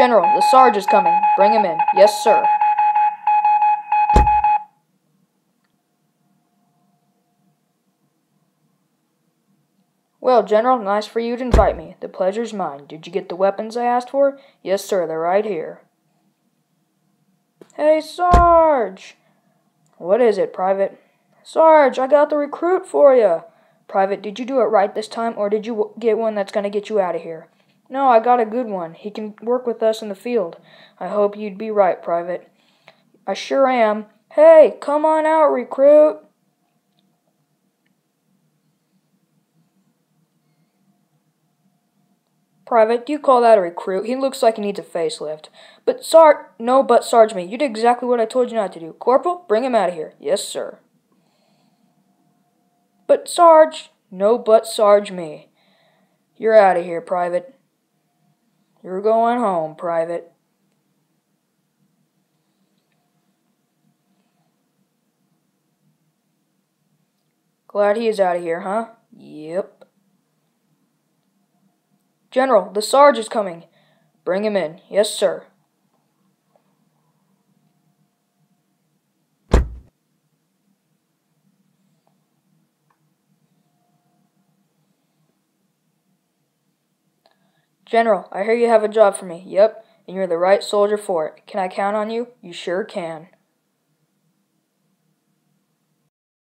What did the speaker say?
General, the Sarge is coming. Bring him in. Yes, sir. Well, General, nice for you to invite me. The pleasure's mine. Did you get the weapons I asked for? Yes, sir, they're right here. Hey, Sarge! What is it, Private? Sarge, I got the recruit for you. Private, did you do it right this time, or did you get one that's going to get you out of here? No, I got a good one. He can work with us in the field. I hope you'd be right, Private. I sure am. Hey, come on out, recruit. Private, do you call that a recruit? He looks like he needs a facelift. But Sarge, no, but Sarge me. You did exactly what I told you not to do. Corporal, bring him out of here. Yes, sir. But Sarge, no, but Sarge me. You're out of here, Private. You're going home, Private. Glad he is out of here, huh? Yep. General, the Sarge is coming. Bring him in. Yes, sir. General, I hear you have a job for me. Yep, and you're the right soldier for it. Can I count on you? You sure can.